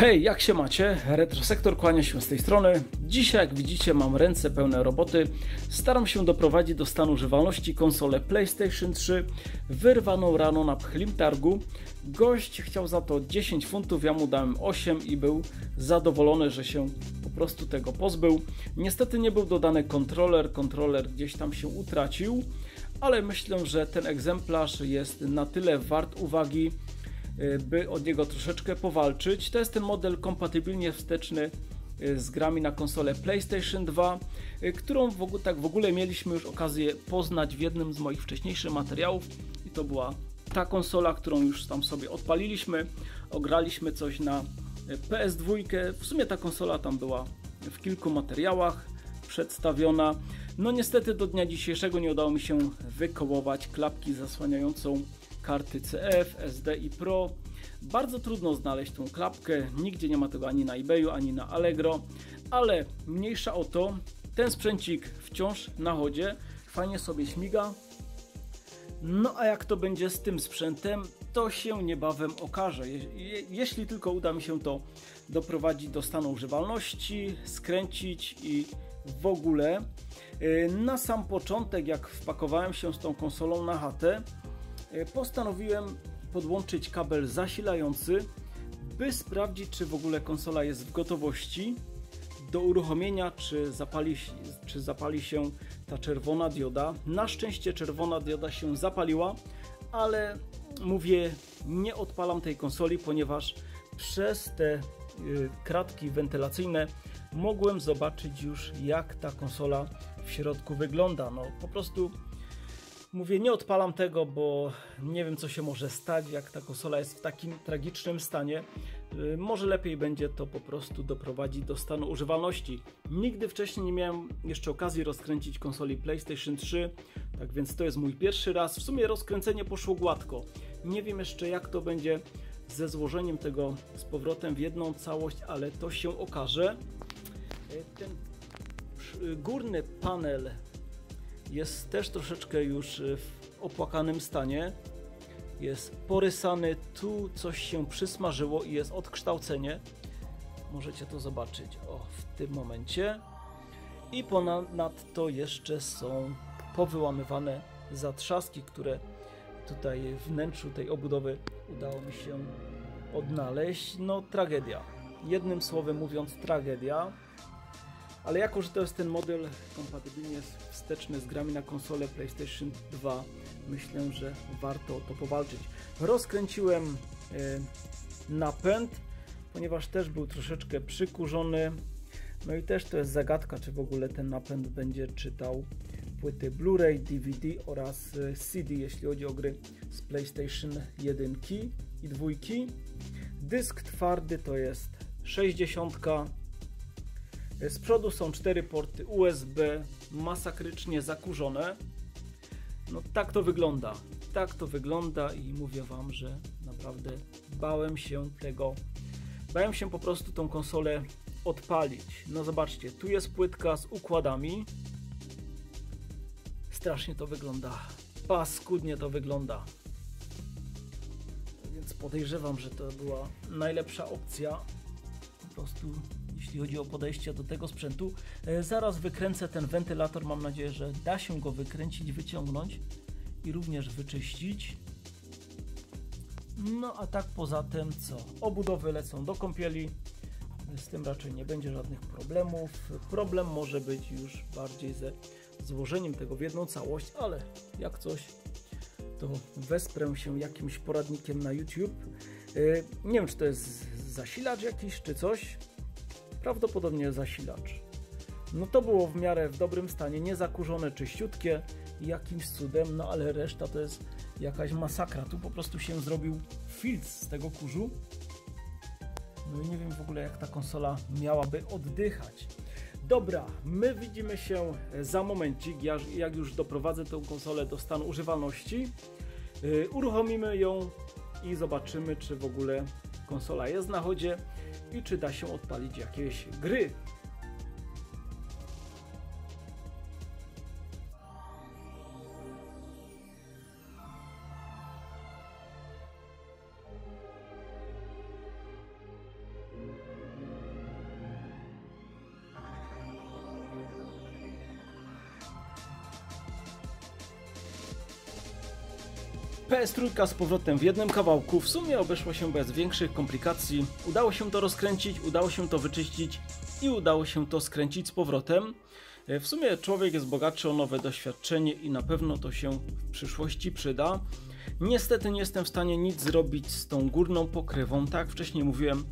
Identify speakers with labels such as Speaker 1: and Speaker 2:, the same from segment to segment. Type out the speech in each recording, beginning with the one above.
Speaker 1: Hej, jak się macie? Retrosektor kłania się z tej strony. Dzisiaj, jak widzicie, mam ręce pełne roboty. Staram się doprowadzić do stanu używalności konsolę PlayStation 3 wyrwaną rano na pchlim targu. Gość chciał za to 10 funtów, ja mu dałem 8 i był zadowolony, że się po prostu tego pozbył. Niestety nie był dodany kontroler, kontroler gdzieś tam się utracił, ale myślę, że ten egzemplarz jest na tyle wart uwagi, by od niego troszeczkę powalczyć. To jest ten model kompatybilnie wsteczny y, z grami na konsolę PlayStation 2, y, którą w ogóle, tak w ogóle mieliśmy już okazję poznać w jednym z moich wcześniejszych materiałów i to była ta konsola, którą już tam sobie odpaliliśmy, ograliśmy coś na PS2. W sumie ta konsola tam była w kilku materiałach przedstawiona. No niestety do dnia dzisiejszego nie udało mi się wykołować klapki zasłaniającą karty CF, SD i Pro. Bardzo trudno znaleźć tą klapkę, nigdzie nie ma tego ani na eBayu, ani na Allegro, ale mniejsza o to, ten sprzęcik wciąż na chodzie, fajnie sobie śmiga. No a jak to będzie z tym sprzętem, to się niebawem okaże. Je jeśli tylko uda mi się to doprowadzić do stanu używalności, skręcić i w ogóle. Y, na sam początek, jak wpakowałem się z tą konsolą na chatę, E, postanowiłem podłączyć kabel zasilający, by sprawdzić, czy w ogóle konsola jest w gotowości do uruchomienia, czy zapali, czy zapali się ta czerwona dioda. Na szczęście czerwona dioda się zapaliła, ale mówię, nie odpalam tej konsoli, ponieważ przez te y, kratki wentylacyjne mogłem zobaczyć już jak ta konsola w środku wygląda. No po prostu Mówię, nie odpalam tego, bo nie wiem co się może stać, jak ta konsola jest w takim tragicznym stanie. Y, może lepiej będzie to po prostu doprowadzić do stanu używalności. Nigdy wcześniej nie miałem jeszcze okazji rozkręcić konsoli PlayStation 3, tak więc to jest mój pierwszy raz. W sumie rozkręcenie poszło gładko. Nie wiem jeszcze jak to będzie ze złożeniem tego z powrotem w jedną całość, ale to się okaże. Y, ten górny panel jest też troszeczkę już e, w opłakanym stanie. Jest porysany, tu coś się przysmażyło i jest odkształcenie. Możecie to zobaczyć o, w tym momencie. I ponadto jeszcze są powyłamywane zatrzaski, które tutaj w wnętrzu tej obudowy udało mi się odnaleźć. No tragedia. Jednym słowem mówiąc tragedia. Ale jako, że to jest ten model kompatybilnie wsteczny z grami na konsolę PlayStation 2, myślę, że warto o to powalczyć. Rozkręciłem e, napęd, ponieważ też był troszeczkę przykurzony. No i też to jest zagadka, czy w ogóle ten napęd będzie czytał płyty Blu-ray, DVD oraz e, CD, jeśli chodzi o gry z PlayStation 1 i 2. Dysk twardy to jest 60 z przodu są cztery porty USB, masakrycznie zakurzone. No tak to wygląda. Tak to wygląda i mówię Wam, że naprawdę bałem się tego. Bałem się po prostu tą konsolę odpalić. No zobaczcie, tu jest płytka z układami. Strasznie to wygląda. Paskudnie to wygląda. Więc podejrzewam, że to była najlepsza opcja. Po prostu jeśli chodzi o podejście do tego sprzętu. E, zaraz wykręcę ten wentylator, mam nadzieję, że da się go wykręcić, wyciągnąć i również wyczyścić. No a tak poza tym co? Obudowy lecą do kąpieli, z tym raczej nie będzie żadnych problemów. Problem może być już bardziej ze złożeniem tego w jedną całość, ale jak coś to wesprę się jakimś poradnikiem na YouTube. E, nie wiem, czy to jest zasilacz jakiś, czy coś. Prawdopodobnie zasilacz. No to było w miarę w dobrym stanie, niezakurzone, czyściutkie jakimś cudem, no ale reszta to jest jakaś masakra. Tu po prostu się zrobił filtr z tego kurzu. No i nie wiem w ogóle jak ta konsola miałaby oddychać. Dobra, my widzimy się za momencik, jak już doprowadzę tę konsolę do stanu używalności. Yy, uruchomimy ją i zobaczymy, czy w ogóle konsola jest na chodzie i czy da się odpalić jakieś gry. PS3 z powrotem w jednym kawałku. W sumie obeszło się bez większych komplikacji. Udało się to rozkręcić, udało się to wyczyścić i udało się to skręcić z powrotem. E, w sumie człowiek jest bogatszy o nowe doświadczenie i na pewno to się w przyszłości przyda. Niestety nie jestem w stanie nic zrobić z tą górną pokrywą. Tak wcześniej mówiłem,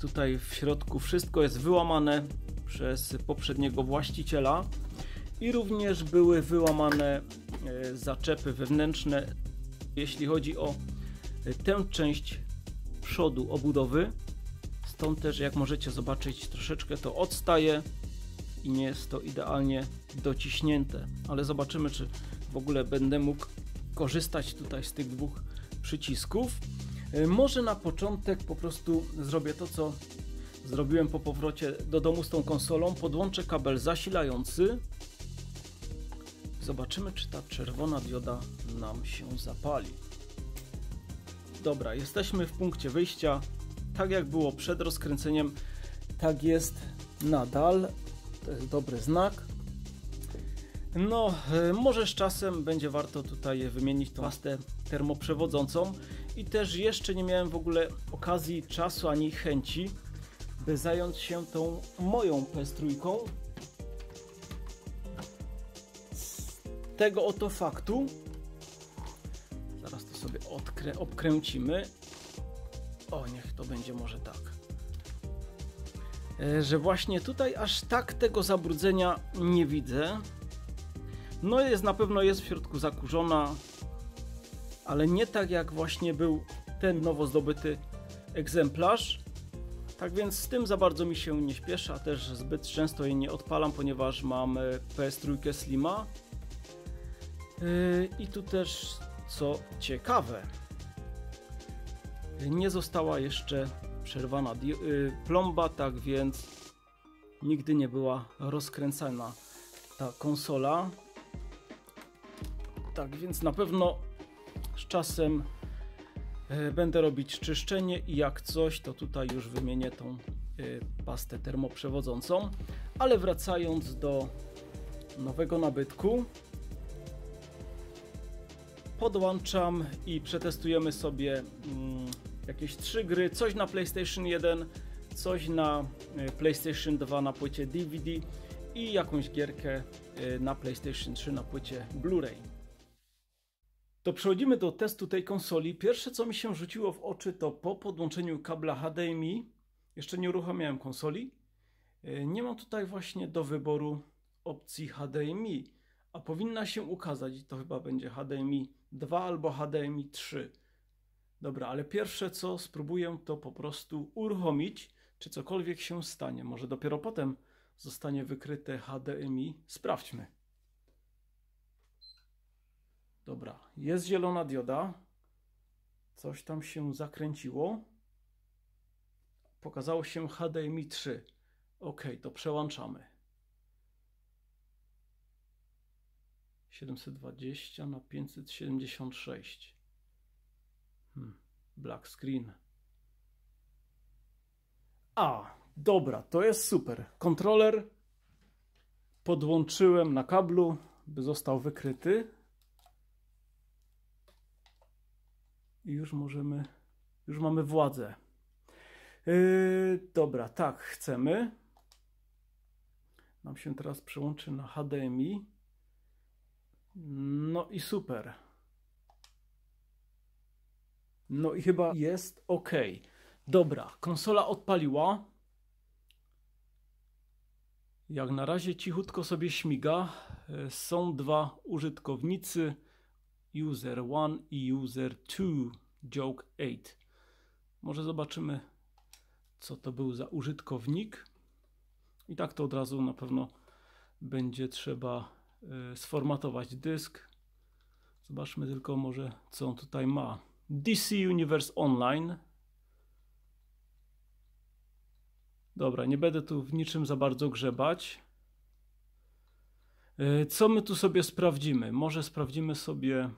Speaker 1: tutaj w środku wszystko jest wyłamane przez poprzedniego właściciela i również były wyłamane e, zaczepy wewnętrzne, jeśli chodzi o e, tę część przodu obudowy. Stąd też, jak możecie zobaczyć, troszeczkę to odstaje i nie jest to idealnie dociśnięte, ale zobaczymy, czy w ogóle będę mógł korzystać tutaj z tych dwóch przycisków. E, może na początek po prostu zrobię to, co zrobiłem po powrocie do domu z tą konsolą. Podłączę kabel zasilający. Zobaczymy, czy ta czerwona dioda nam się zapali. Dobra, jesteśmy w punkcie wyjścia. Tak jak było przed rozkręceniem, tak jest nadal. To jest dobry znak. No, e, może z czasem będzie warto tutaj wymienić tą pastę termoprzewodzącą i też jeszcze nie miałem w ogóle okazji, czasu ani chęci, by zająć się tą moją PS3. Z tego oto faktu, zaraz to sobie odkrę obkręcimy. O, niech to będzie może tak. E, że właśnie tutaj aż tak tego zabrudzenia nie widzę. No jest na pewno jest w środku zakurzona, ale nie tak jak właśnie był ten nowo zdobyty egzemplarz. Tak więc z tym za bardzo mi się nie śpieszy, a też zbyt często jej nie odpalam, ponieważ mam e, PS3 Slima. E, I tu też co ciekawe, nie została jeszcze przerwana e, plomba, tak więc nigdy nie była rozkręcana ta konsola. Tak więc na pewno z czasem e, będę robić czyszczenie i jak coś to tutaj już wymienię tą pastę termoprzewodzącą. Ale wracając do nowego nabytku podłączam i przetestujemy sobie mm, jakieś trzy gry, coś na PlayStation 1, coś na e, PlayStation 2 na płycie DVD i jakąś gierkę na PlayStation 3 na płycie Blu-ray. To przechodzimy do testu tej konsoli. Pierwsze co mi się rzuciło w oczy to po podłączeniu kabla HDMI, jeszcze nie uruchamiałem konsoli, e, nie mam tutaj właśnie do wyboru opcji HDMI, a powinna się ukazać to chyba będzie HDMI 2 albo HDMI 3. Dobra, ale pierwsze co spróbuję to po prostu uruchomić, czy cokolwiek się stanie. Może dopiero potem zostanie wykryte HDMI. Sprawdźmy. Dobra, jest zielona dioda. Coś tam się zakręciło. Pokazało się HDMI 3. Ok, to przełączamy. 720 na 576. Hmm, black screen. A, dobra, to jest super. Kontroler podłączyłem na kablu, by został wykryty. i już możemy, już mamy władzę. Yy, dobra, tak, chcemy. Nam się teraz przełączy na HDMI. No i super. No i chyba jest ok. Dobra, konsola odpaliła. Jak na razie cichutko sobie śmiga. Yy, są dwa użytkownicy user 1 i user 2 joke 8. Może zobaczymy co to był za użytkownik. I tak to od razu na pewno będzie trzeba sformatować dysk. Zobaczmy tylko może co on tutaj ma. DC Universe Online. Dobra, nie będę tu w niczym za bardzo grzebać. E, co my tu sobie sprawdzimy? Może sprawdzimy sobie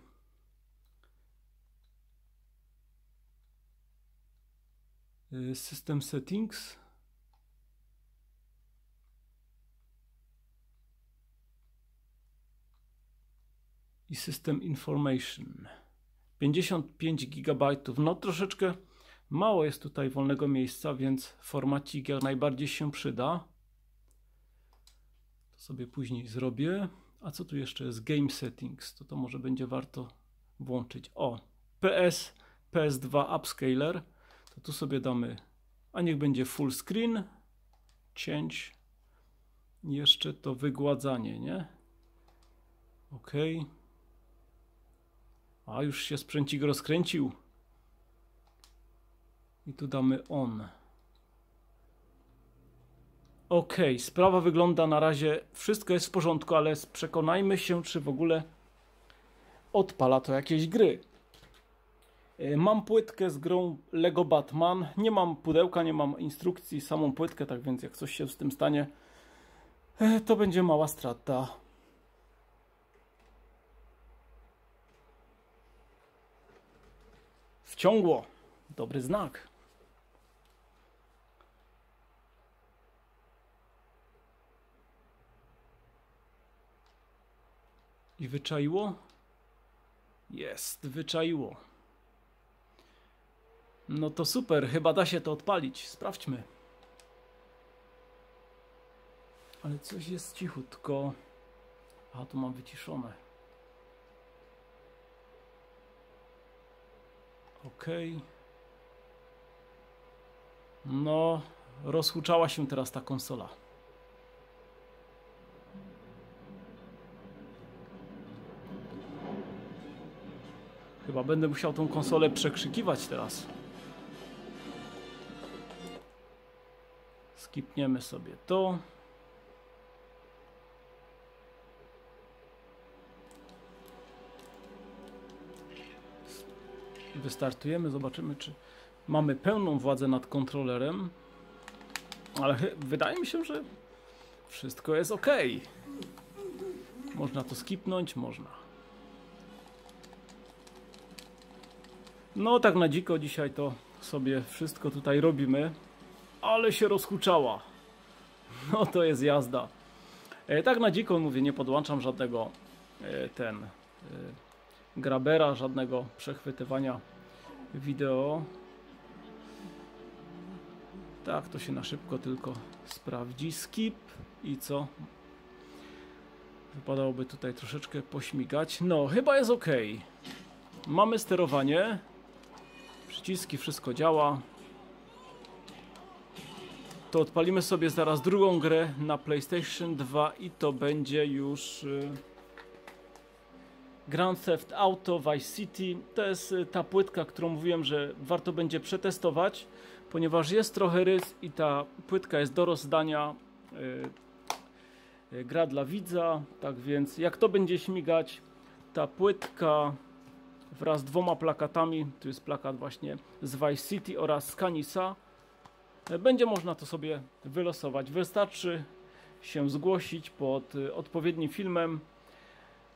Speaker 1: e, System Settings. I System Information. 55 GB. No troszeczkę mało jest tutaj wolnego miejsca, więc formacik jak najbardziej się przyda. To sobie później zrobię. A co tu jeszcze jest? Game Settings. To to może będzie warto włączyć. O, PS, PS2 Upscaler. To tu sobie damy, a niech będzie full screen. Change. Jeszcze to wygładzanie, nie? OK. A już się sprzęcik rozkręcił. I tu damy on. Ok, sprawa wygląda na razie, wszystko jest w porządku, ale przekonajmy się, czy w ogóle odpala to jakieś gry. E, mam płytkę z grą Lego Batman. Nie mam pudełka, nie mam instrukcji, samą płytkę, tak więc jak coś się z tym stanie, e, to będzie mała strata. Wciągło. Dobry znak. I wyczaiło? Jest, wyczaiło. No to super, chyba da się to odpalić. Sprawdźmy. Ale coś jest cichutko. A tu mam wyciszone. Ok. No, rozhuczała się teraz ta konsola. Chyba będę musiał tą konsolę przekrzykiwać teraz. Skipniemy sobie to. Wystartujemy, zobaczymy czy mamy pełną władzę nad kontrolerem. Ale wydaje mi się, że wszystko jest ok. Można to skipnąć, można. No tak na dziko dzisiaj to sobie wszystko tutaj robimy. Ale się rozhuczała. No to jest jazda. E, tak na dziko mówię, nie podłączam żadnego e, ten e, grabera, żadnego przechwytywania wideo. Tak, to się na szybko tylko sprawdzi. Skip i co? Wypadałoby tutaj troszeczkę pośmigać. No, chyba jest ok. Mamy sterowanie. Przyciski, wszystko działa. To odpalimy sobie zaraz drugą grę na PlayStation 2 i to będzie już y, Grand Theft Auto Vice City. To jest y, ta płytka, którą mówiłem, że warto będzie przetestować, ponieważ jest trochę rys i ta płytka jest do rozdania. Y, gra dla widza, tak więc jak to będzie śmigać, ta płytka wraz z dwoma plakatami, tu jest plakat właśnie z Vice City oraz z Canisa, będzie można to sobie wylosować. Wystarczy się zgłosić pod y, odpowiednim filmem.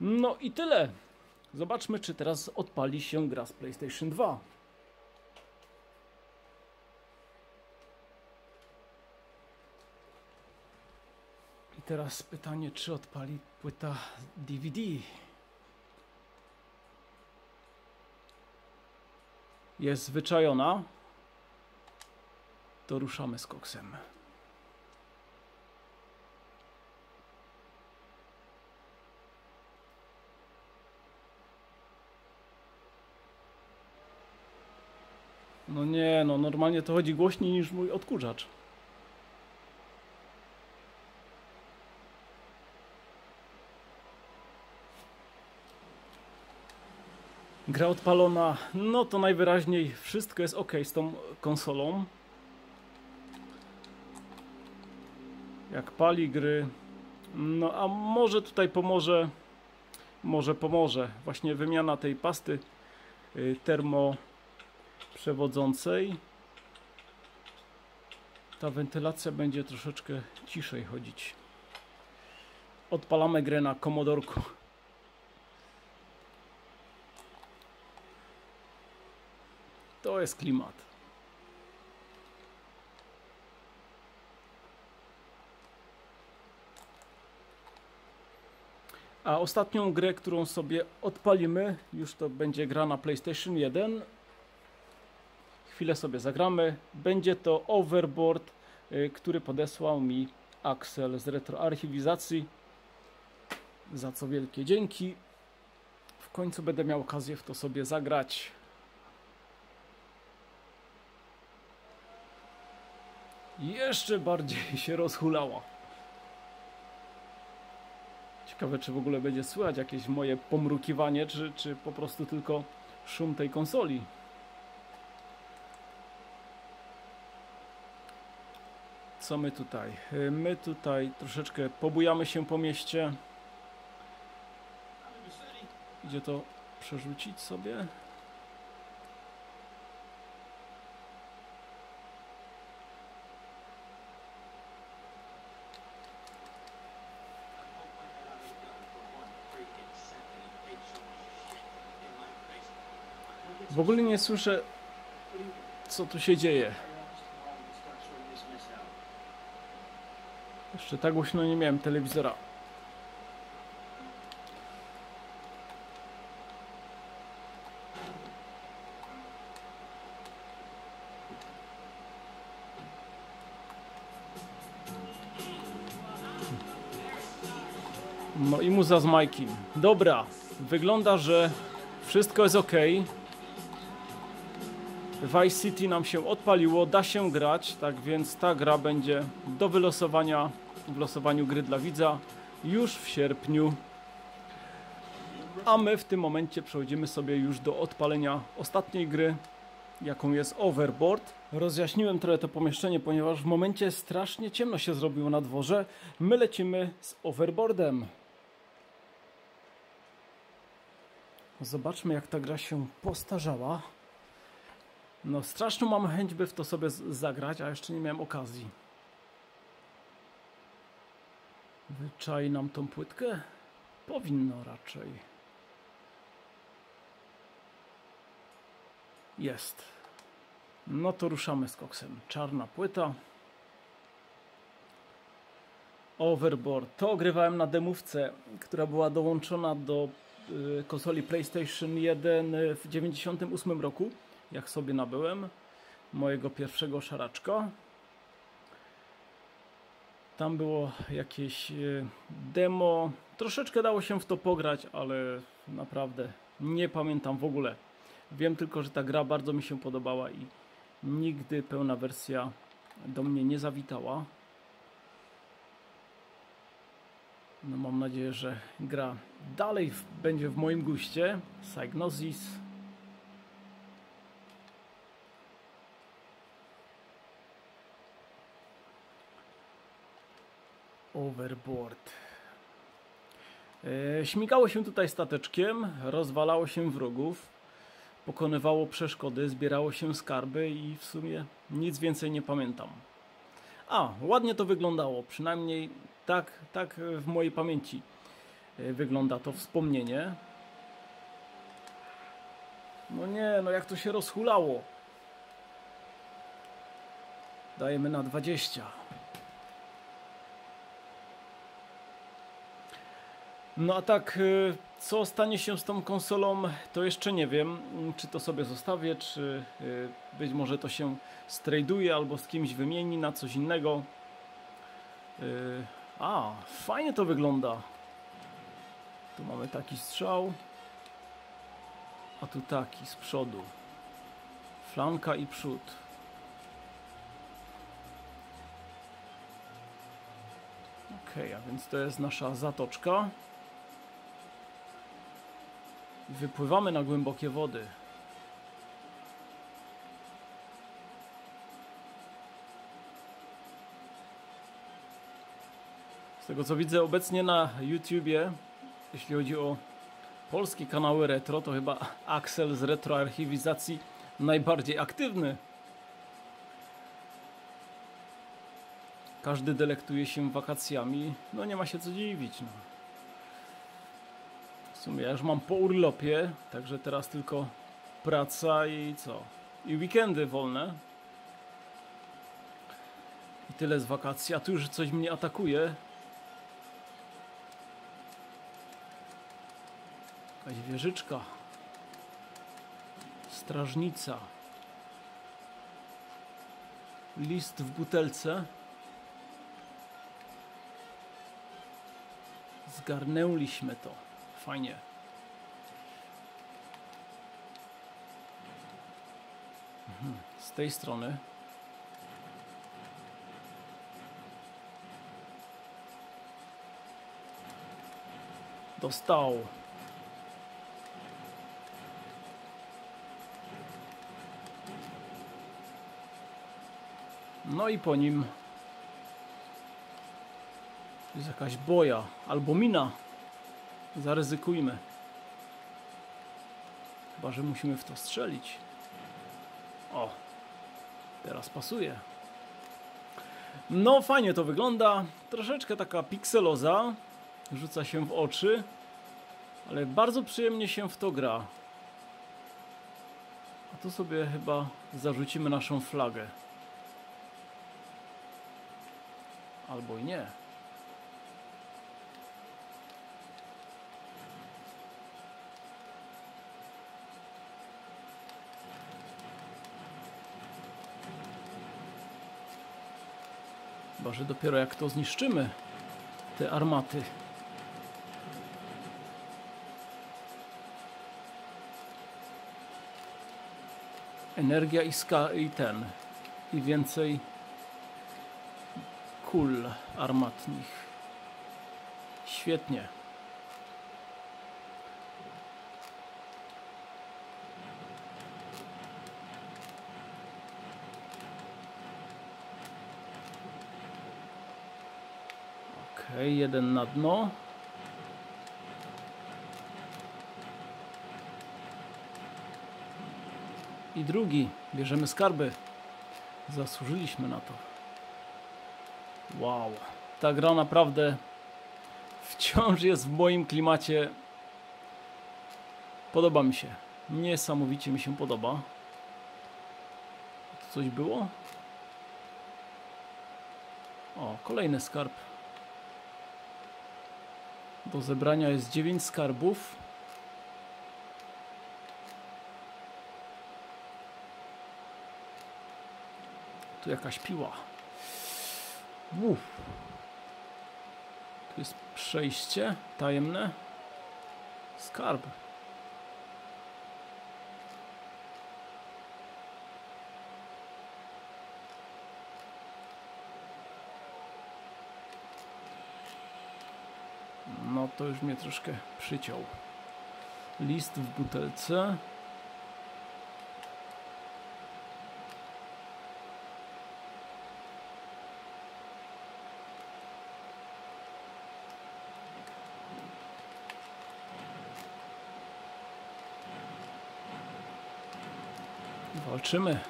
Speaker 1: No i tyle. Zobaczmy, czy teraz odpali się gra z PlayStation 2. I teraz pytanie, czy odpali płyta DVD. jest zwyczajona, to ruszamy z koksem. No nie, no normalnie to chodzi głośniej niż mój odkurzacz. Gra odpalona, no to najwyraźniej wszystko jest ok z tą konsolą. Jak pali gry. No a może tutaj pomoże, może pomoże właśnie wymiana tej pasty y, termoprzewodzącej. Ta wentylacja będzie troszeczkę ciszej chodzić. Odpalamy grę na komodorku. To jest klimat. A ostatnią grę, którą sobie odpalimy, już to będzie gra na PlayStation 1. Chwilę sobie zagramy. Będzie to Overboard, y, który podesłał mi Axel z retroarchiwizacji. Za co wielkie dzięki. W końcu będę miał okazję w to sobie zagrać. Jeszcze bardziej się rozhulała. Ciekawe, czy w ogóle będzie słychać jakieś moje pomrukiwanie, czy, czy po prostu tylko szum tej konsoli. Co my tutaj? My tutaj troszeczkę pobujamy się po mieście. Idzie to przerzucić sobie. W ogóle nie słyszę, co tu się dzieje. Jeszcze tak głośno nie miałem telewizora. No i muza z Majkiem. Dobra, wygląda, że wszystko jest ok. Vice City nam się odpaliło, da się grać, tak więc ta gra będzie do wylosowania w losowaniu gry dla widza już w sierpniu. A my w tym momencie przechodzimy sobie już do odpalenia ostatniej gry, jaką jest Overboard. Rozjaśniłem trochę to pomieszczenie, ponieważ w momencie strasznie ciemno się zrobiło na dworze. My lecimy z Overboardem. Zobaczmy jak ta gra się postarzała. No straszną mam chęć, by w to sobie zagrać, a jeszcze nie miałem okazji. Wyczai nam tą płytkę? Powinno raczej. Jest. No to ruszamy z koksem. Czarna płyta. Overboard. To ogrywałem na demówce, która była dołączona do y, konsoli PlayStation 1 w 98 roku jak sobie nabyłem mojego pierwszego szaraczka. Tam było jakieś e, demo. Troszeczkę dało się w to pograć, ale naprawdę nie pamiętam w ogóle. Wiem tylko, że ta gra bardzo mi się podobała i nigdy pełna wersja do mnie nie zawitała. No mam nadzieję, że gra dalej będzie w moim guście. Psygnosis Overboard. E, śmigało się tutaj stateczkiem, rozwalało się wrogów, pokonywało przeszkody, zbierało się skarby i w sumie nic więcej nie pamiętam. A, ładnie to wyglądało, przynajmniej tak, tak w mojej pamięci e, wygląda to wspomnienie. No nie, no jak to się rozhulało. Dajemy na 20. No a tak, y, co stanie się z tą konsolą, to jeszcze nie wiem. Czy to sobie zostawię, czy y, być może to się straduje albo z kimś wymieni na coś innego. Y, a, fajnie to wygląda. Tu mamy taki strzał. A tu taki z przodu. Flanka i przód. Ok, a więc to jest nasza zatoczka. Wypływamy na głębokie wody. Z tego co widzę obecnie na YouTubie, jeśli chodzi o polskie kanały retro, to chyba Axel z retroarchiwizacji najbardziej aktywny. Każdy delektuje się wakacjami, no nie ma się co dziwić. No sumie ja już mam po urlopie, także teraz tylko praca i co? I weekendy wolne. I tyle z wakacji. A tu już coś mnie atakuje. Jakaś wieżyczka. Strażnica. List w butelce. Zgarnęliśmy to. Fajnie. Mhm, Z tej strony. Dostał. No i po nim jest jakaś boja albo mina. Zaryzykujmy. Chyba, że musimy w to strzelić. O, teraz pasuje. No, fajnie to wygląda. Troszeczkę taka pikseloza. Rzuca się w oczy. Ale bardzo przyjemnie się w to gra. A tu sobie chyba zarzucimy naszą flagę. Albo i nie. Chyba, że dopiero jak to zniszczymy, te armaty. Energia i, ska i ten. I więcej kul armatnich. Świetnie. Jeden na dno. I drugi. Bierzemy skarby. Zasłużyliśmy na to. Wow. Ta gra naprawdę wciąż jest w moim klimacie. Podoba mi się. Niesamowicie mi się podoba. Coś było? O, kolejny skarb. Do zebrania jest 9 skarbów. Tu jakaś piła. Uf. Tu jest przejście tajemne. Skarb. To już mnie troszkę przyciął. List w butelce. Walczymy.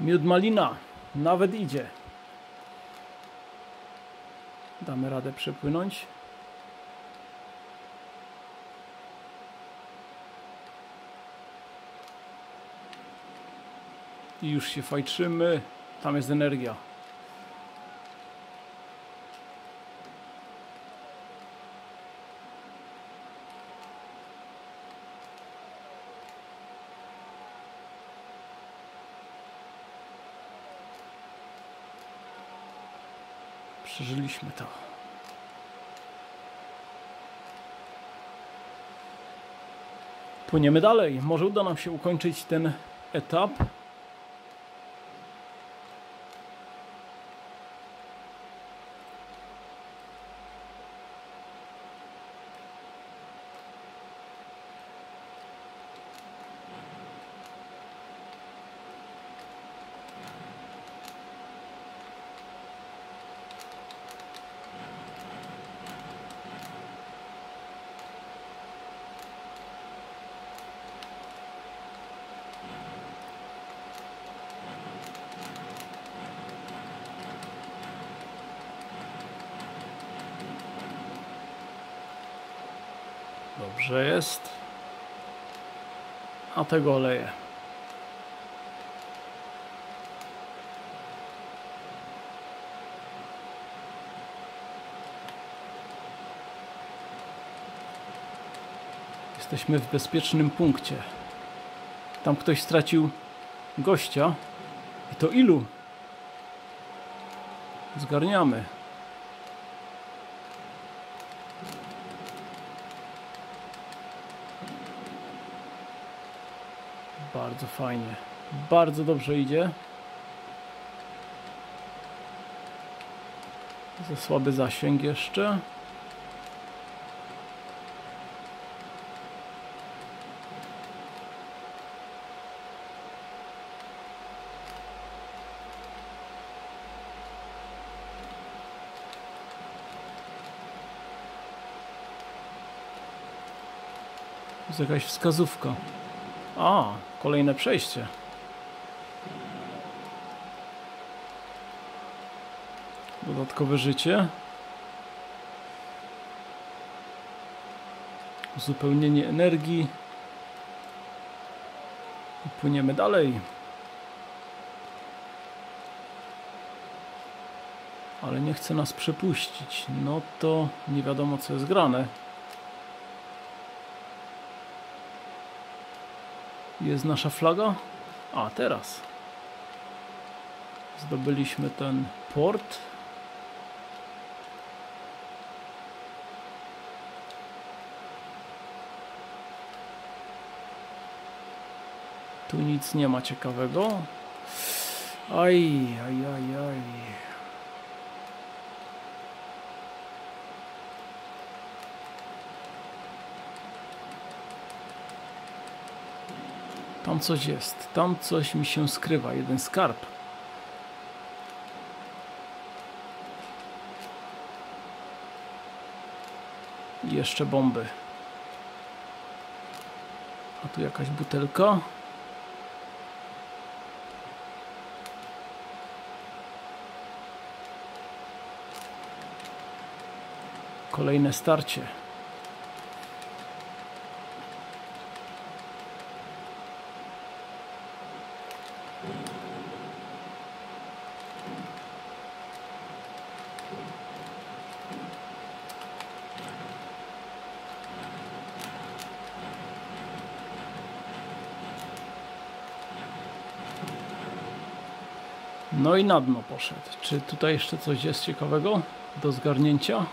Speaker 1: Miód malina nawet idzie. Damy radę przepłynąć. I już się fajczymy. Tam jest energia. To. Płyniemy dalej. Może uda nam się ukończyć ten etap. Dobrze jest. A tego oleję. Jesteśmy w bezpiecznym punkcie. Tam ktoś stracił gościa. I to ilu? Zgarniamy. Bardzo fajnie. Bardzo dobrze idzie. Za słaby zasięg jeszcze. Jest jakaś wskazówka. A, kolejne przejście. Dodatkowe życie. Uzupełnienie energii. I płyniemy dalej. Ale nie chce nas przepuścić. No to nie wiadomo co jest grane. Jest nasza flaga? A, teraz. Zdobyliśmy ten port. Tu nic nie ma ciekawego. Aj, aj, aj, aj. Tam coś jest. Tam coś mi się skrywa. Jeden skarb. I jeszcze bomby. A tu jakaś butelka. Kolejne starcie. No i na dno poszedł. Czy tutaj jeszcze coś jest ciekawego do zgarnięcia?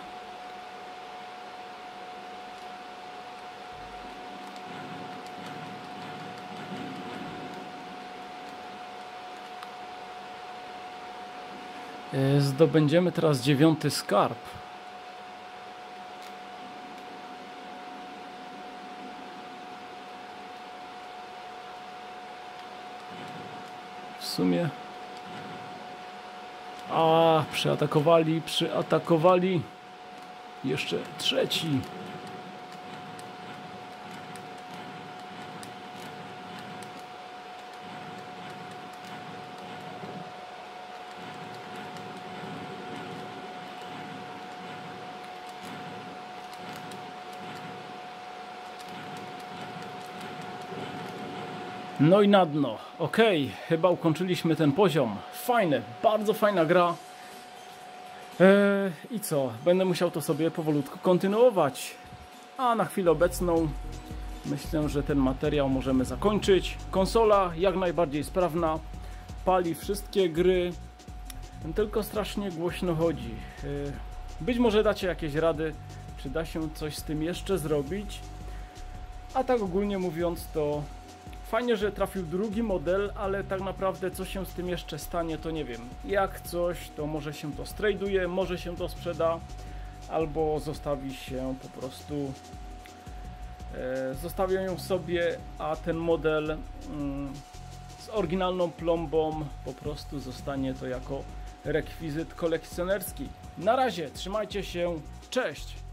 Speaker 1: E, Zdobędziemy teraz dziewiąty skarb. W sumie a, przyatakowali, przyatakowali. Jeszcze trzeci. No i na dno. Ok, chyba ukończyliśmy ten poziom. Fajne, bardzo fajna gra. Eee, I co? Będę musiał to sobie powolutku kontynuować. A na chwilę obecną myślę, że ten materiał możemy zakończyć. Konsola jak najbardziej sprawna. Pali wszystkie gry. Tylko strasznie głośno chodzi. Eee, być może dacie jakieś rady, czy da się coś z tym jeszcze zrobić. A tak ogólnie mówiąc to Fajnie, że trafił drugi model, ale tak naprawdę co się z tym jeszcze stanie, to nie wiem. Jak coś, to może się to straduje, może się to sprzeda, albo zostawi się po prostu. E, zostawią ją sobie, a ten model mm, z oryginalną plombą po prostu zostanie to jako rekwizyt kolekcjonerski. Na razie, trzymajcie się, cześć!